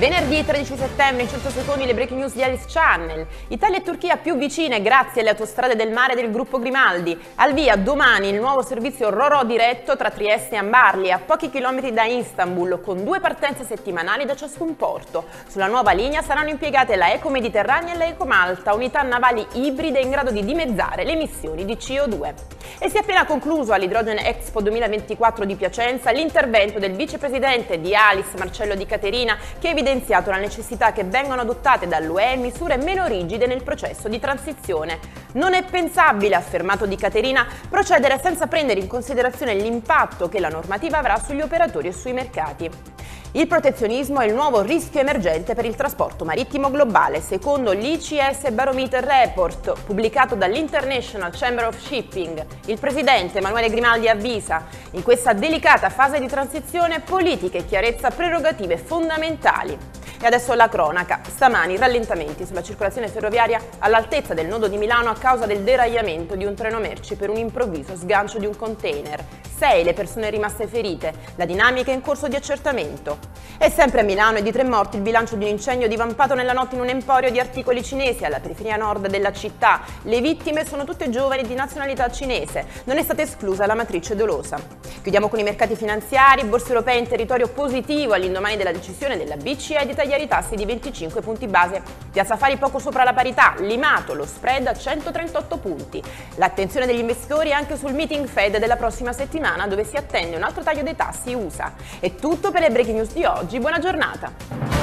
Venerdì 13 settembre, in 100 secondi, le breaking news di Alice Channel. Italia e Turchia più vicine grazie alle autostrade del mare del gruppo Grimaldi. Al via domani il nuovo servizio Rorò diretto tra Trieste e Ambarli, a pochi chilometri da Istanbul, con due partenze settimanali da ciascun porto. Sulla nuova linea saranno impiegate la Eco Mediterranea e la Eco Malta, unità navali ibride in grado di dimezzare le emissioni di CO2. E si è appena concluso all'Hydrogen Expo 2024 di Piacenza l'intervento del vicepresidente di Alice, Marcello Di Caterina, che evidenzia evidenziato la necessità che vengano adottate dall'UE misure meno rigide nel processo di transizione. Non è pensabile, ha affermato Di Caterina, procedere senza prendere in considerazione l'impatto che la normativa avrà sugli operatori e sui mercati. Il protezionismo è il nuovo rischio emergente per il trasporto marittimo globale, secondo l'ICS Barometer Report pubblicato dall'International Chamber of Shipping. Il presidente Emanuele Grimaldi avvisa, in questa delicata fase di transizione, politica e chiarezza prerogative fondamentali. E adesso la cronaca. Stamani rallentamenti sulla circolazione ferroviaria all'altezza del nodo di Milano a causa del deragliamento di un treno merci per un improvviso sgancio di un container. 6 le persone rimaste ferite, la dinamica è in corso di accertamento. E sempre a Milano è di tre morti il bilancio di un incendio divampato nella notte in un emporio di articoli cinesi alla periferia nord della città. Le vittime sono tutte giovani di nazionalità cinese, non è stata esclusa la matrice dolosa. Chiudiamo con i mercati finanziari, borse europee in territorio positivo all'indomani della decisione della BCE di tagliare i tassi di 25 punti base. Piazza Affari poco sopra la parità, limato lo spread a 138 punti. L'attenzione degli investitori è anche sul meeting Fed della prossima settimana settimana dove si attende un altro taglio dei tassi USA. È tutto per le breaking news di oggi, buona giornata!